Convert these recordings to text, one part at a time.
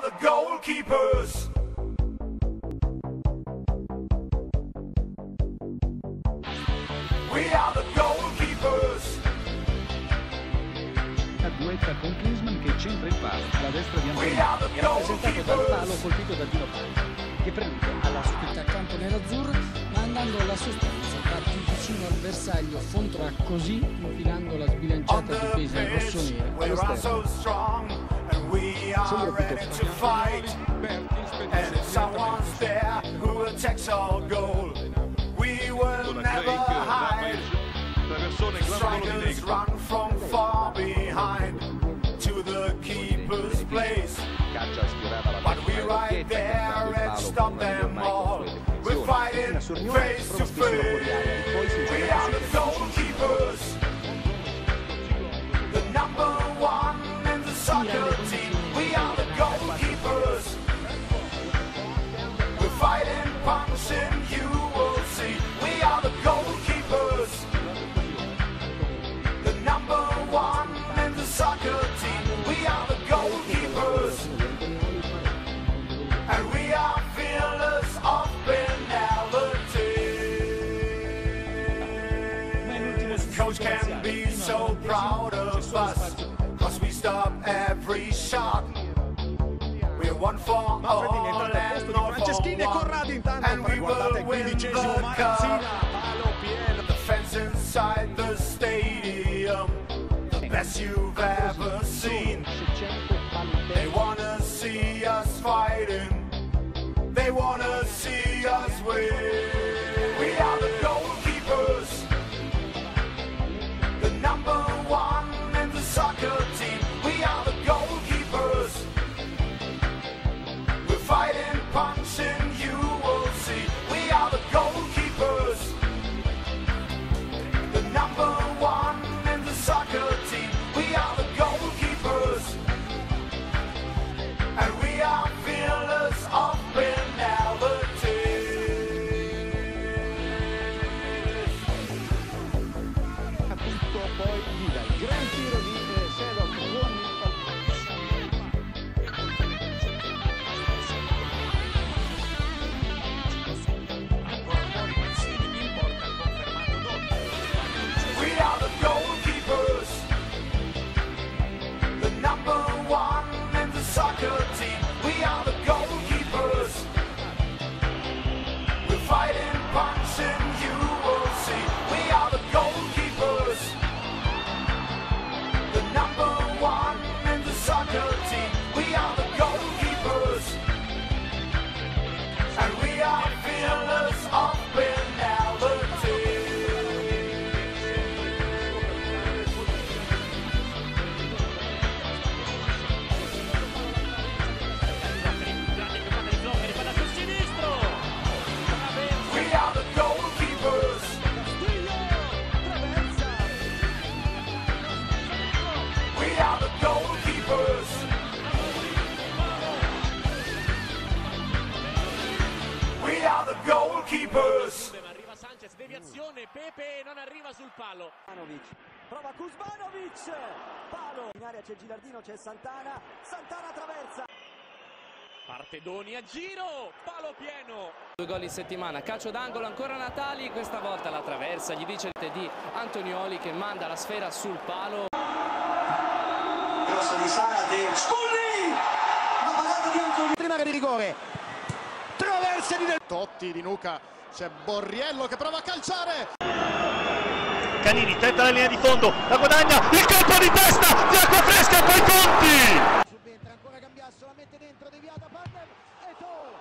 are the goalkeepers. We are the goalkeepers. a duetta con Klinsmann che centra il palo sulla destra di Antonio the rappresentato dal palo colpito da Dino Paggi che prelude alla spinta a campo nerazzurro, ma andando alla sostanza, più vicino al bersaglio, Fontra così infilando la sbilanciata difesa rossonera. we are so strong and we are ready to fight. And if someone's there who attacks our goal, we will never hide. Strikers run from far behind to the keeper's place. But we right there and stop them all. We're fighting face to face. Goalkeepers. We're fighting, punching, you will see. We are the goalkeepers. The number one in the soccer team. We are the goalkeepers. And we are fearless of penalties. Coach can be so proud of us. Cause we stop every shot. One Fredini è entrato al posto di Franceschini e Corradi intanto guardate il quindicesimo palo pieno the stadium. The best you've ever seen. Goalkeepers. Arriva Sanchez, deviazione, Pepe non arriva sul palo. Prova Kuzmanovic, palo. In area c'è Gilardino, c'è Santana, Santana attraversa. Parte Doni a giro, palo pieno. Due gol in settimana, calcio d'angolo ancora Natali, questa volta la traversa, gli dice di Antonioli che manda la sfera sul palo. Cross di Sarate, Sculli! La parata di Antonio. in area di rigore traversa di Del Totti di Nuca c'è Borriello che prova a calciare Canini tenta la linea di fondo, la guadagna, il colpo di testa di acqua fresca e poi Conti! Subentra ancora Cambiasso, la mette dentro, deviata Panner e gol.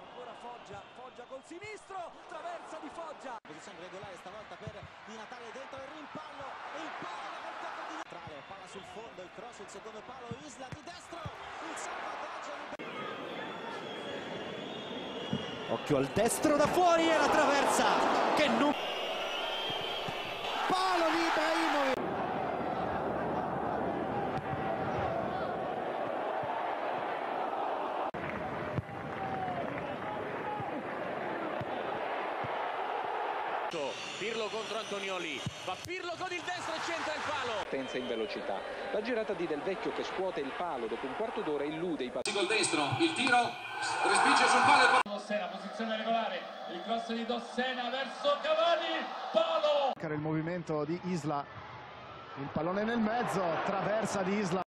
Ancora Foggia, Foggia col sinistro, traversa di Foggia. Posizione regolare stavolta per Di Natale dentro il rimpallo, il palo da tocco di Natale, palla sul fondo, il cross, il secondo palo, Isla di destro, il salvataggio. Occhio al destro da fuori e la traversa che non... Palo di Ibrahimovic. Pirlo contro Antonioli, va Pirlo con il destro e centra il palo. Partenza in velocità. La girata di Del Vecchio che scuote il palo dopo un quarto d'ora illude i palloni. Col destro, il tiro, respinge sul palo. Dossena, posizione regolare, il cross di Dossena verso Cavani, palo! Il movimento di Isla, il pallone nel mezzo, traversa di Isla.